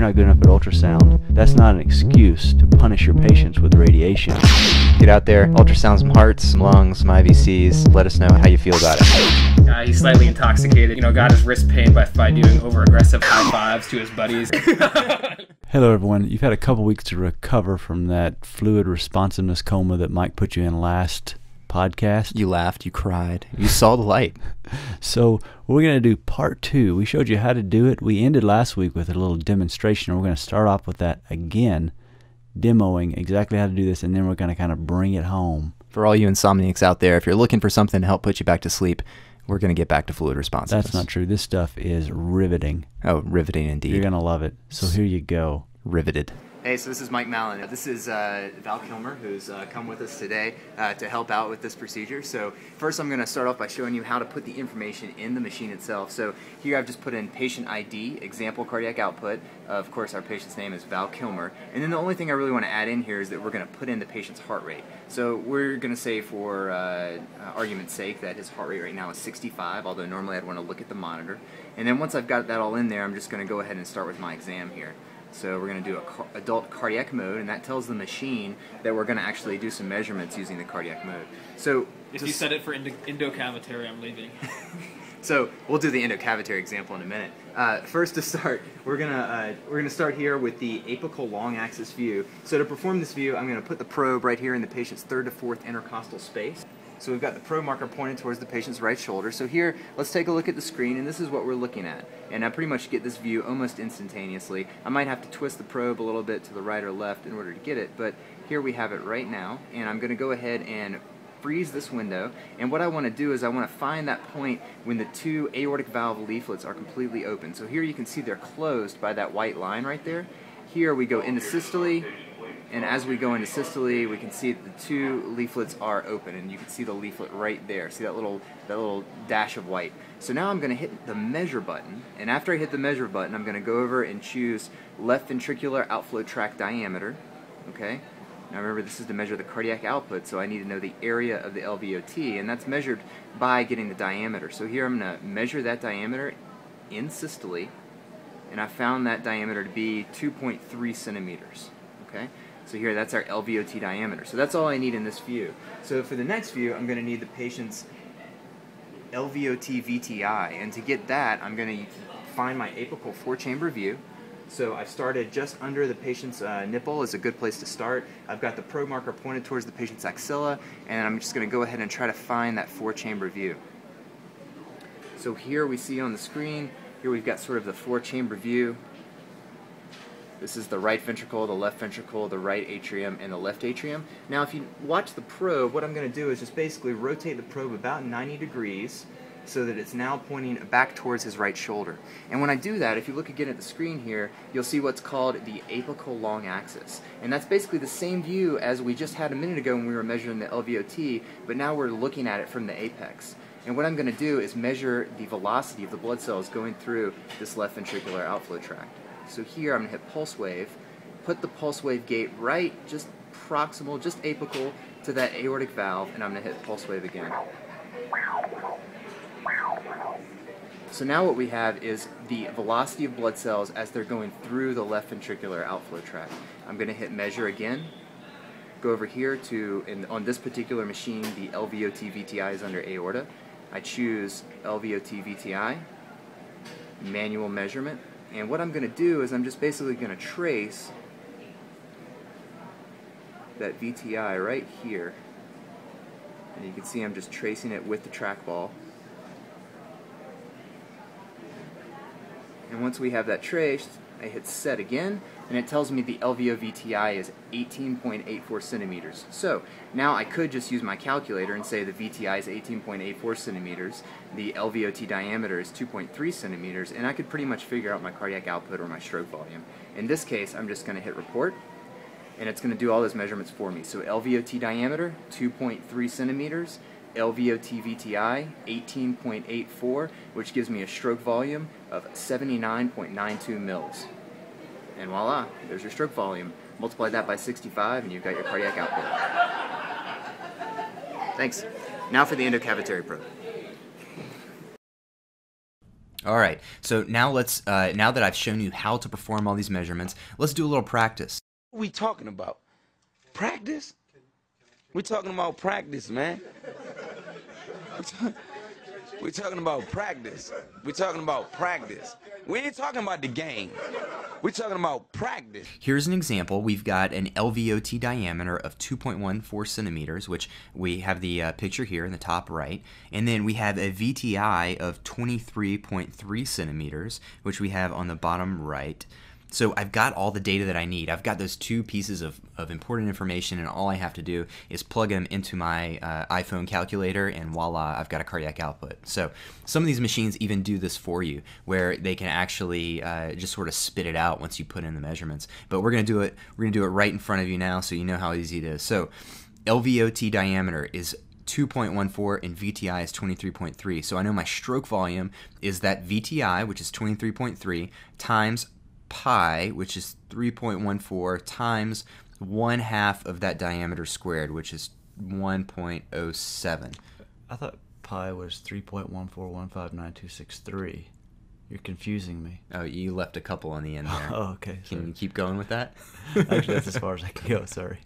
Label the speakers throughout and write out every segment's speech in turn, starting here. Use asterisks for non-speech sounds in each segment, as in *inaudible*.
Speaker 1: you're not good enough at ultrasound, that's not an excuse to punish your patients with radiation.
Speaker 2: Get out there, ultrasound some hearts, some lungs, some IVCs. Let us know how you feel about it.
Speaker 3: Uh, he's slightly intoxicated. You know, got his wrist pain by, by doing over aggressive high fives to his buddies. *laughs*
Speaker 1: Hello, everyone. You've had a couple weeks to recover from that fluid responsiveness coma that Mike put you in last podcast.
Speaker 2: You laughed, you cried, you saw the light. *laughs*
Speaker 1: So we're going to do part two. We showed you how to do it. We ended last week with a little demonstration. We're going to start off with that again, demoing exactly how to do this, and then we're going to kind of bring it home.
Speaker 2: For all you insomniacs out there, if you're looking for something to help put you back to sleep, we're going to get back to fluid responsiveness.
Speaker 1: That's not true. This stuff is riveting.
Speaker 2: Oh, riveting indeed.
Speaker 1: You're going to love it. So here you go.
Speaker 2: Riveted.
Speaker 4: Hey, so this is Mike Mallin. This is uh, Val Kilmer, who's uh, come with us today uh, to help out with this procedure. So first I'm going to start off by showing you how to put the information in the machine itself. So here I've just put in patient ID, example cardiac output. of course, our patient's name is Val Kilmer. And then the only thing I really want to add in here is that we're going to put in the patient's heart rate. So we're going to say for uh, argument's sake that his heart rate right now is 65, although normally I'd want to look at the monitor. And then once I've got that all in there, I'm just going to go ahead and start with my exam here. So we're going to do a car adult cardiac mode, and that tells the machine that we're going to actually do some measurements using the cardiac mode. So
Speaker 3: if you set it for endo endocavitary, I'm leaving. *laughs*
Speaker 4: so we'll do the endocavitary example in a minute. Uh, first to start, we're gonna uh, we're gonna start here with the apical long axis view. So to perform this view, I'm gonna put the probe right here in the patient's third to fourth intercostal space. So we've got the probe marker pointed towards the patient's right shoulder. So here, let's take a look at the screen, and this is what we're looking at. And I pretty much get this view almost instantaneously. I might have to twist the probe a little bit to the right or left in order to get it, but here we have it right now, and I'm going to go ahead and freeze this window and what I want to do is I want to find that point when the two aortic valve leaflets are completely open. So here you can see they're closed by that white line right there. Here we go into systole and as we go into systole, we can see that the two leaflets are open, and you can see the leaflet right there. See that little that little dash of white. So now I'm going to hit the measure button, and after I hit the measure button, I'm going to go over and choose left ventricular outflow tract diameter. Okay. Now remember, this is to measure the cardiac output, so I need to know the area of the LVOT, and that's measured by getting the diameter. So here I'm going to measure that diameter in systole, and I found that diameter to be 2.3 centimeters. Okay. So here, that's our LVOT diameter. So that's all I need in this view. So for the next view, I'm going to need the patient's LVOT VTI. And to get that, I'm going to find my apical four-chamber view. So I've started just under the patient's uh, nipple is a good place to start. I've got the probe marker pointed towards the patient's axilla, and I'm just going to go ahead and try to find that four-chamber view. So here we see on the screen, here we've got sort of the four-chamber view. This is the right ventricle, the left ventricle, the right atrium, and the left atrium. Now if you watch the probe, what I'm going to do is just basically rotate the probe about 90 degrees so that it's now pointing back towards his right shoulder. And when I do that, if you look again at the screen here, you'll see what's called the apical long axis. And that's basically the same view as we just had a minute ago when we were measuring the LVOT, but now we're looking at it from the apex. And what I'm going to do is measure the velocity of the blood cells going through this left ventricular outflow tract. So here I'm going to hit pulse wave, put the pulse wave gate right just proximal, just apical to that aortic valve, and I'm going to hit pulse wave again. So now what we have is the velocity of blood cells as they're going through the left ventricular outflow tract. I'm going to hit measure again, go over here to, on this particular machine, the LVOT VTI is under aorta. I choose LVOT VTI, manual measurement, and what I'm going to do is I'm just basically going to trace that VTI right here. And you can see I'm just tracing it with the trackball. And once we have that traced, I hit set again, and it tells me the LVO VTI is 18.84 centimeters. So now I could just use my calculator and say the VTI is 18.84 centimeters, the LVOT diameter is 2.3 centimeters, and I could pretty much figure out my cardiac output or my stroke volume. In this case, I'm just going to hit report, and it's going to do all those measurements for me. So LVOT diameter, 2.3 centimeters, LVOT VTI 18.84, which gives me a stroke volume of 79.92 mils. And voila, there's your stroke volume. Multiply that by 65 and you've got your cardiac output. Thanks. Now for the endocavitary probe. All right. So now let's uh, now that I've shown you how to perform all these measurements, let's do a little practice.
Speaker 5: What we talking about? Practice? We talking about practice, man. *laughs* We talking about practice. We're talking about practice. We ain't talking about the game. We're talking about practice.
Speaker 4: Here's an example. We've got an LVOT diameter of 2.14 centimeters, which we have the uh, picture here in the top right. And then we have a VTI of 23.3 centimeters, which we have on the bottom right. So I've got all the data that I need. I've got those two pieces of, of important information, and all I have to do is plug them into my uh, iPhone calculator, and voila, I've got a cardiac output. So some of these machines even do this for you, where they can actually uh, just sort of spit it out once you put in the measurements. But we're gonna do it. We're gonna do it right in front of you now, so you know how easy it is. So LVOT diameter is 2.14 and VTI is 23.3. So I know my stroke volume is that VTI, which is 23.3, times pi, which is 3.14, times one half of that diameter squared, which is 1.07.
Speaker 1: I thought pi was 3.14159263. You're confusing me.
Speaker 4: Oh, you left a couple on the end there. *laughs*
Speaker 1: Oh, okay.
Speaker 4: Can
Speaker 1: sorry.
Speaker 4: you keep going with that? *laughs*
Speaker 1: Actually, that's as far as I can go. *laughs* Sorry.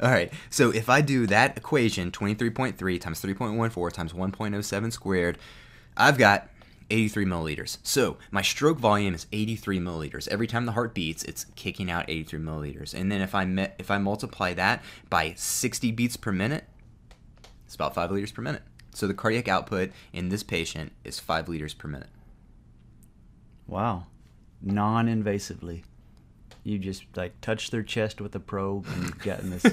Speaker 4: All right. So if I do that equation, 23.3 times 3.14 times 1.07 squared, I've got 83 milliliters. So my stroke volume is 83 milliliters. Every time the heart beats, it's kicking out 83 milliliters. And then if I if I multiply that by 60 beats per minute, it's about five liters per minute. So the cardiac output in this patient is five liters per minute.
Speaker 1: Wow. Non invasively. You just like touch their chest with a probe and you've gotten this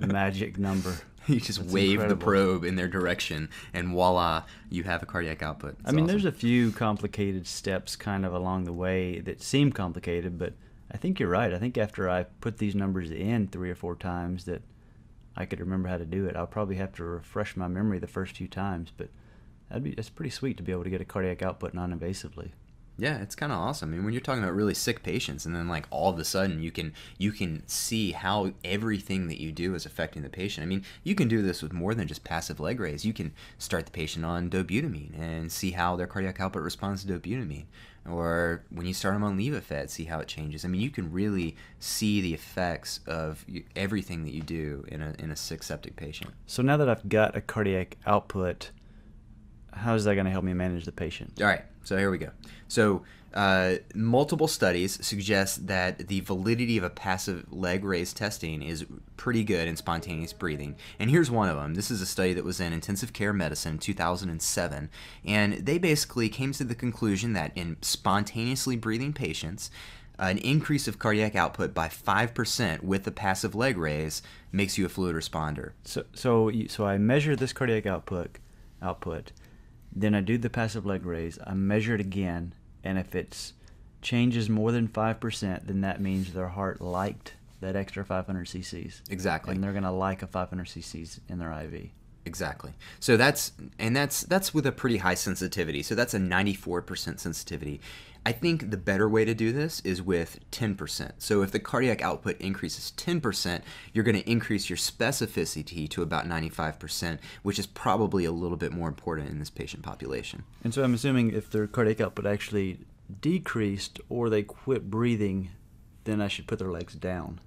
Speaker 1: *laughs* magic number. *laughs*
Speaker 4: You just
Speaker 1: That's
Speaker 4: wave
Speaker 1: incredible.
Speaker 4: the probe in their direction, and voila, you have a cardiac output.
Speaker 1: I mean, there's a few complicated steps kind of along the way that seem complicated, but I think you're right. I think after I put these numbers in three or four times that I could remember how to do it. I'll probably have to refresh my memory the first few times, but that'd be that's pretty sweet to be able to get a cardiac output non-invasively.
Speaker 4: Yeah, it's kind of awesome. I mean, when you're talking about really sick patients, and then like all of a sudden you can you can see how everything that you do is affecting the patient. I mean, you can do this with more than just passive leg raise. You can start the patient on dobutamine and see how their cardiac output responds to dobutamine, or when you start them on Levophed, see how it changes. I mean, you can really see the effects of everything that you do in a in a sick septic patient.
Speaker 1: So now that I've got a cardiac output, how is that going to help me manage the patient?
Speaker 4: All right, so here we go. So, uh, multiple studies suggest that the validity of a passive leg raise testing is pretty good in spontaneous breathing. And here's one of them. This is a study that was in intensive care medicine in 2007. And they basically came to the conclusion that in spontaneously breathing patients, an increase of cardiac output by 5% with a passive leg raise makes you a fluid responder.
Speaker 1: So so so I measure this cardiac output output, then I do the passive leg raise. I measure it again, and if it's changes more than five percent, then that means their heart liked that extra 500 cc's.
Speaker 4: Exactly.
Speaker 1: And they're gonna like a 500 cc's in their IV.
Speaker 4: Exactly. So that's and that's that's with a pretty high sensitivity. So that's a 94% sensitivity. I think the better way to do this is with 10%. So if the cardiac output increases 10%, you're going to increase your specificity to about 95%, which is probably a little bit more important in this patient population.
Speaker 1: And so I'm assuming if their cardiac output actually decreased or they quit breathing, then I should put their legs down.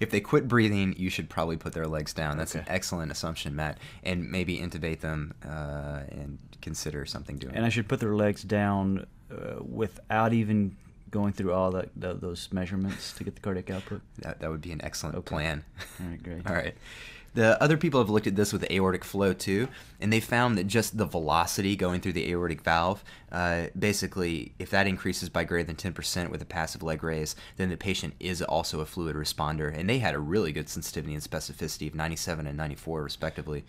Speaker 4: If they quit breathing, you should probably put their legs down. That's an excellent assumption, Matt, and maybe intubate them uh, and consider something doing.
Speaker 1: And I should put their legs down uh, without even going through all that, tho- those measurements to get the cardiac output.
Speaker 4: that, that would be an excellent
Speaker 1: Okay.
Speaker 4: plan.
Speaker 1: All right, great. *laughs*
Speaker 4: All right. The other people have looked at this with aortic flow too, and they found that just the velocity going through the aortic valve, uh, basically, if that increases by greater than 10% with a passive leg raise, then the patient is also a fluid responder. And they had a really good sensitivity and specificity of 97 and 94, respectively.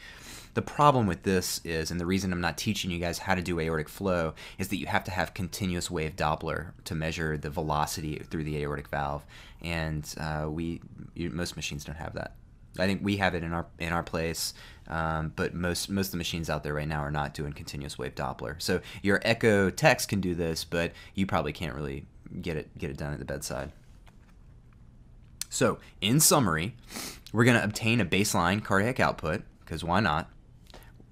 Speaker 4: The problem with this is, and the reason I'm not teaching you guys how to do aortic flow, is that you have to have continuous wave Doppler to measure the velocity through the aortic valve, and uh, we most machines don't have that. I think we have it in our in our place, um, but most most of the machines out there right now are not doing continuous wave Doppler. So your Echo techs can do this, but you probably can't really get it get it done at the bedside. So in summary, we're going to obtain a baseline cardiac output because why not?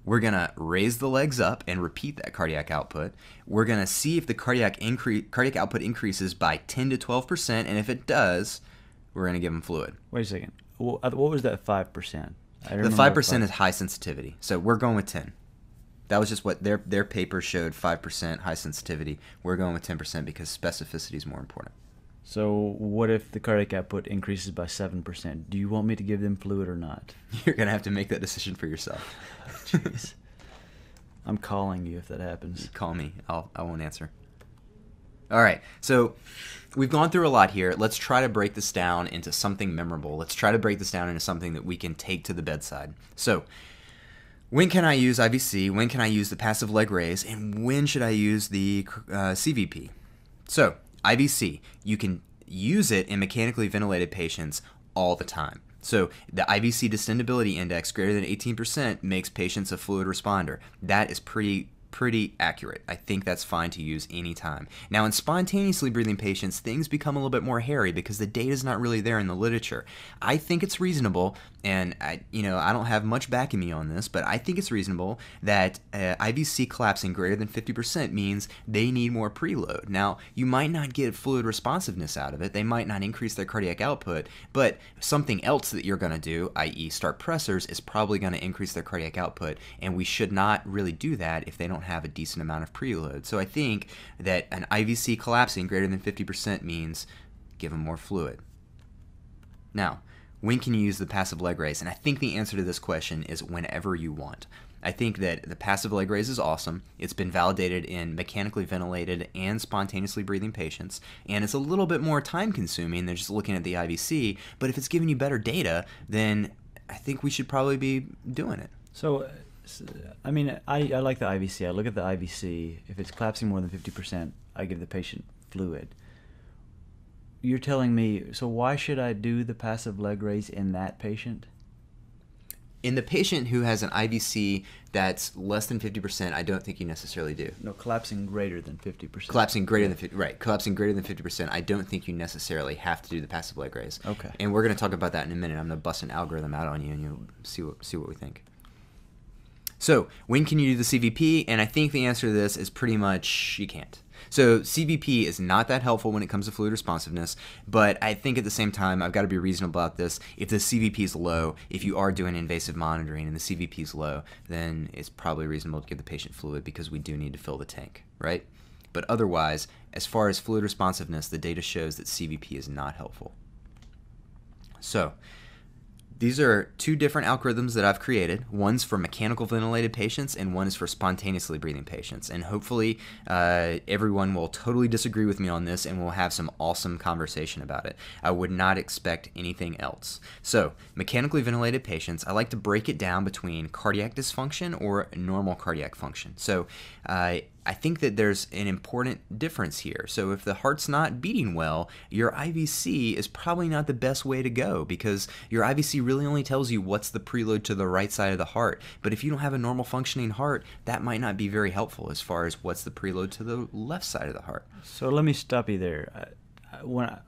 Speaker 4: we're going to raise the legs up and repeat that cardiac output. We're going to see if the cardiac increase cardiac output increases by 10 to 12%, and if it does, we're going to give them fluid.
Speaker 1: Wait a second. Uh, What was that five percent?
Speaker 4: The 5% is high sensitivity. So we're going with 10. That was just what their their paper showed 5% high sensitivity. We're going with 10% because specificity is more important.
Speaker 1: So what if the cardiac output increases by seven percent? Do you want me to give them fluid or not? *laughs*
Speaker 4: You're going to have to make that decision for yourself. *laughs*
Speaker 1: Jeez. I'm calling you if that happens.
Speaker 4: Call me. I'll I won't answer. All right. So we've gone through a lot here. Let's try to break this down into something memorable. Let's try to break this down into something that we can take to the bedside. So when can I use IVC? When can I use the passive leg raise? And when should I use the uh, CVP? So IVC, you can use it in mechanically ventilated patients all the time. So the IVC distendability index greater than 18% makes patients a fluid responder. That is pretty pretty accurate. I think that's fine to use anytime. Now in spontaneously breathing patients, things become a little bit more hairy because the data is not really there in the literature. I think it's reasonable and I you know, I don't have much backing me on this, but I think it's reasonable that uh, IVC collapsing greater than 50% means they need more preload. Now, you might not get fluid responsiveness out of it. They might not increase their cardiac output, but something else that you're going to do, i.e. start pressors, is probably going to increase their cardiac output, and we should not really do that if they don't have a decent amount of preload. So I think that an IVC collapsing greater than 50% means give them more fluid. Now, when can you use the passive leg raise? And I think the answer to this question is whenever you want. I think that the passive leg raise is awesome. It's been validated in mechanically ventilated and spontaneously breathing patients, and it's a little bit more time consuming than just looking at the IVC. But if it's giving you better data, then I think we should probably be doing it.
Speaker 1: So, uh, I mean, I, I like the IVC. I look at the IVC. If it's collapsing more than 50%, I give the patient fluid. You're telling me, so why should I do the passive leg raise in that patient?
Speaker 4: In the patient who has an IVC that's less than 50%, I don't think you necessarily do.
Speaker 1: No, collapsing greater than 50%.
Speaker 4: Collapsing greater than 50, right? Collapsing greater than 50%, I don't think you necessarily have to do the passive leg raise.
Speaker 1: Okay.
Speaker 4: And we're going to talk about that in a minute. I'm going to bust an algorithm out on you, and you'll see what see what we think. So, when can you do the CVP? And I think the answer to this is pretty much you can't. So, CVP is not that helpful when it comes to fluid responsiveness, but I think at the same time, I've got to be reasonable about this. If the CVP is low, if you are doing invasive monitoring and the CVP is low, then it's probably reasonable to give the patient fluid because we do need to fill the tank, right? But otherwise, as far as fluid responsiveness, the data shows that CVP is not helpful. So, these are two different algorithms that I've created. One's for mechanical ventilated patients, and one is for spontaneously breathing patients. And hopefully, uh, everyone will totally disagree with me on this, and we'll have some awesome conversation about it. I would not expect anything else. So, mechanically ventilated patients, I like to break it down between cardiac dysfunction or normal cardiac function. So, uh, I think that there's an important difference here. So if the heart's not beating well, your IVC is probably not the best way to go because your IVC really only tells you what's the preload to the right side of the heart. But if you don't have a normal functioning heart, that might not be very helpful as far as what's the preload to the left side of the heart.
Speaker 1: So let me stop you there. When I,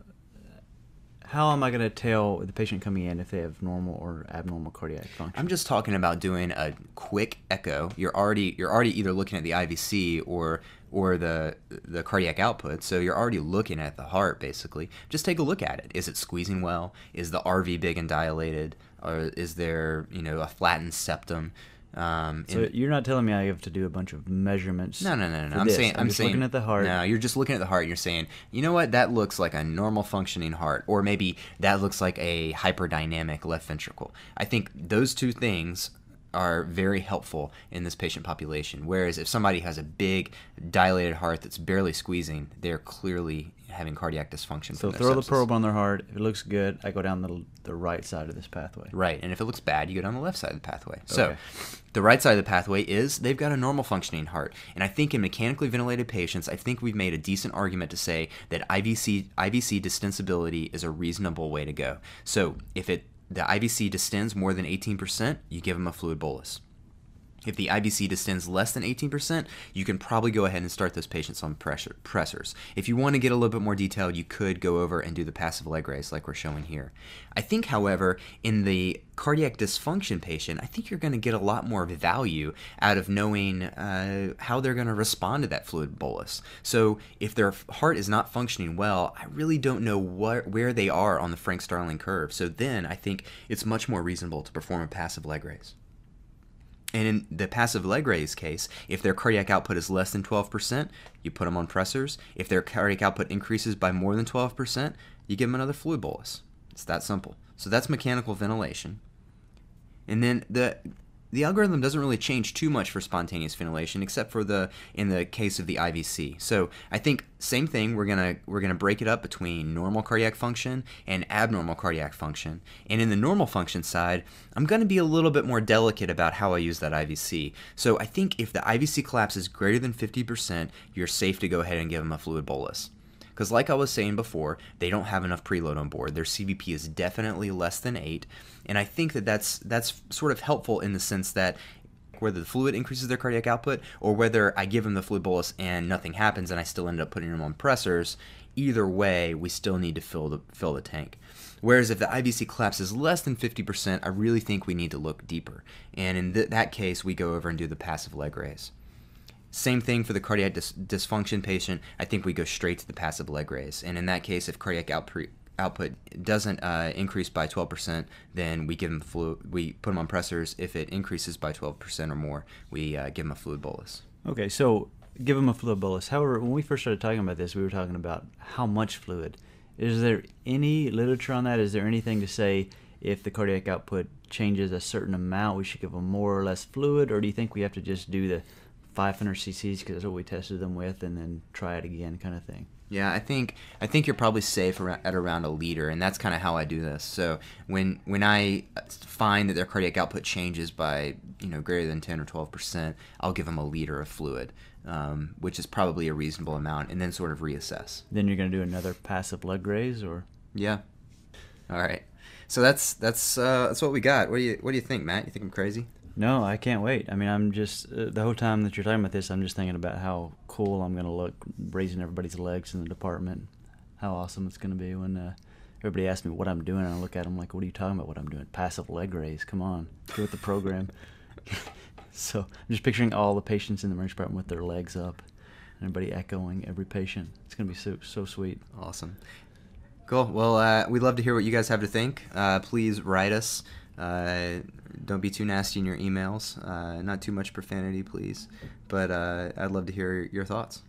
Speaker 1: how am I going to tell the patient coming in if they have normal or abnormal cardiac function?
Speaker 4: I'm just talking about doing a quick echo. You're already you're already either looking at the IVC or or the the cardiac output. So you're already looking at the heart basically. Just take a look at it. Is it squeezing well? Is the RV big and dilated? Or is there, you know, a flattened septum? Um,
Speaker 1: so
Speaker 4: and-
Speaker 1: you're not telling me I have to do a bunch of measurements.
Speaker 4: no, no, no, no. I'm
Speaker 1: this.
Speaker 4: saying,
Speaker 1: I'm,
Speaker 4: I'm,
Speaker 1: just
Speaker 4: saying,
Speaker 1: looking at the heart.
Speaker 4: No, you're just looking at the heart. You're saying, you know what? That looks like a normal functioning heart, or maybe that looks like a hyperdynamic left ventricle. I think those two things are very helpful in this patient population. Whereas if somebody has a big dilated heart that's barely squeezing, they're clearly having cardiac dysfunction.
Speaker 1: So throw the probe on their heart. If it looks good, I go down the the right side of this pathway.
Speaker 4: Right, and if it looks bad, you go down the left side of the pathway. So, the right side of the pathway is they've got a normal functioning heart, and I think in mechanically ventilated patients, I think we've made a decent argument to say that IVC IVC distensibility is a reasonable way to go. So, if it the IVC distends more than 18%, you give them a fluid bolus. If the IVC distends less than 18%, you can probably go ahead and start those patients on pressure, pressors. If you want to get a little bit more detailed, you could go over and do the passive leg raise like we're showing here. I think, however, in the cardiac dysfunction patient, I think you're going to get a lot more value out of knowing uh, how they're going to respond to that fluid bolus. So if their heart is not functioning well, I really don't know what, where they are on the Frank Starling curve. So then I think it's much more reasonable to perform a passive leg raise. And in the passive leg raise case, if their cardiac output is less than 12%, you put them on pressors. If their cardiac output increases by more than 12%, you give them another fluid bolus. It's that simple. So that's mechanical ventilation. And then the the algorithm doesn't really change too much for spontaneous ventilation except for the in the case of the IVC. So I think same thing we're going to we're to break it up between normal cardiac function and abnormal cardiac function. And in the normal function side, I'm going to be a little bit more delicate about how I use that IVC. So I think if the IVC collapse is greater than 50%, you're safe to go ahead and give them a fluid bolus. Because, like I was saying before, they don't have enough preload on board. Their CVP is definitely less than eight, and I think that that's that's sort of helpful in the sense that whether the fluid increases their cardiac output or whether I give them the fluid bolus and nothing happens and I still end up putting them on pressors, either way, we still need to fill the fill the tank. Whereas if the IVC collapse is less than 50%, I really think we need to look deeper. And in th- that case, we go over and do the passive leg raise. Same thing for the cardiac dis- dysfunction patient. I think we go straight to the passive leg raise. And in that case, if cardiac output output doesn't uh, increase by 12%, then we give them fluid. We put them on pressors. If it increases by 12% or more, we uh, give them a fluid bolus.
Speaker 1: Okay, so give them a fluid bolus. However, when we first started talking about this, we were talking about how much fluid. Is there any literature on that? Is there anything to say if the cardiac output changes a certain amount, we should give them more or less fluid, or do you think we have to just do the 500 cc's because that's what we tested them with, and then try it again, kind of thing?
Speaker 4: Yeah, I think I think you're probably safe at around a liter, and that's kind of how I do this. So when when I find that their cardiac output changes by you know greater than 10 or 12 percent, I'll give them a liter of fluid, um, which is probably a reasonable amount, and then sort of reassess.
Speaker 1: Then you're going to do another passive leg raise, or
Speaker 4: yeah. All right. So that's that's uh, that's what we got. What do you what do you think, Matt? You think I'm crazy?
Speaker 1: No, I can't wait. I mean, I'm just uh, the whole time that you're talking about this, I'm just thinking about how cool I'm going to look raising everybody's legs in the department. How awesome it's going to be when uh, everybody asks me what I'm doing, and I look at them like, "What are you talking about? What I'm doing? Passive leg raise? Come on, get with the program." *laughs* so I'm just picturing all the patients in the emergency department with their legs up, everybody echoing every patient. It's going to be so so sweet.
Speaker 4: Awesome. Cool. Well, uh, we'd love to hear what you guys have to think. Uh, please write us. Uh, don't be too nasty in your emails. Uh, not too much profanity, please. But uh, I'd love to hear your thoughts.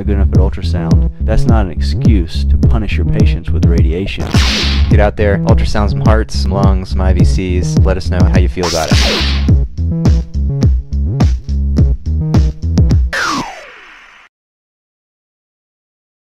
Speaker 1: Not good enough at ultrasound, that's not an excuse to punish your patients with radiation.
Speaker 4: Get out there, ultrasound some hearts, some lungs, some IVCs. Let us know how you feel about it.